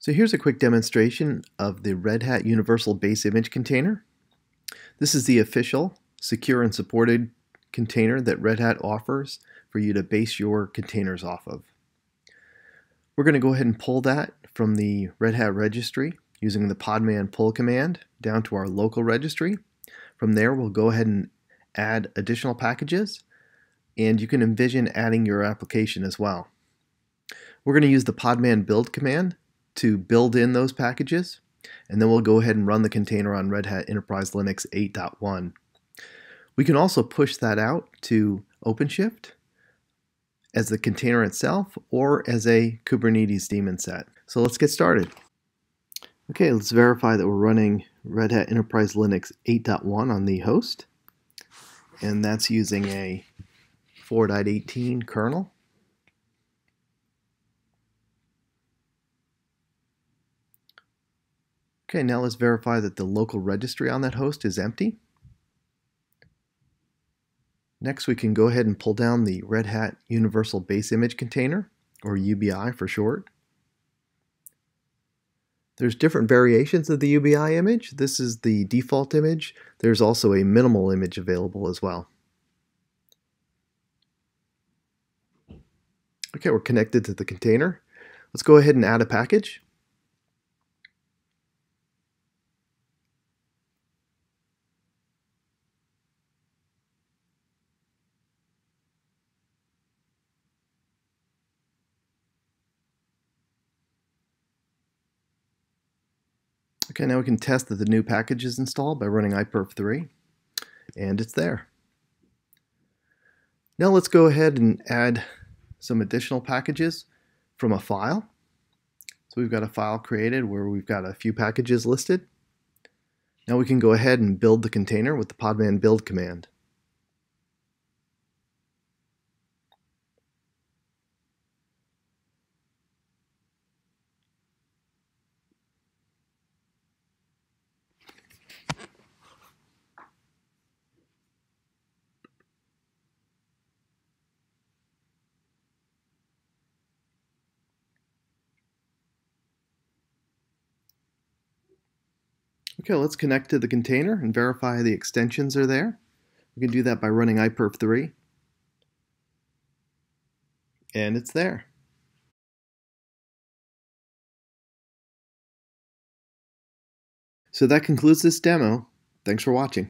So here's a quick demonstration of the Red Hat Universal Base Image Container. This is the official, secure and supported container that Red Hat offers for you to base your containers off of. We're going to go ahead and pull that from the Red Hat registry using the podman pull command down to our local registry. From there, we'll go ahead and add additional packages, and you can envision adding your application as well. We're going to use the podman build command to build in those packages, and then we'll go ahead and run the container on Red Hat Enterprise Linux 8.1. We can also push that out to OpenShift as the container itself or as a Kubernetes daemon set. So let's get started. Okay, let's verify that we're running Red Hat Enterprise Linux 8.1 on the host, and that's using a 4.18 kernel. Okay, now let's verify that the local registry on that host is empty. Next, we can go ahead and pull down the Red Hat Universal Base Image Container, or UBI for short. There's different variations of the UBI image. This is the default image. There's also a minimal image available as well. Okay, we're connected to the container. Let's go ahead and add a package. Okay, now we can test that the new package is installed by running iperf3, and it's there. Now let's go ahead and add some additional packages from a file. So we've got a file created where we've got a few packages listed. Now we can go ahead and build the container with the podman build command. Okay, let's connect to the container and verify the extensions are there. We can do that by running iperf3. And it's there. So that concludes this demo. Thanks for watching.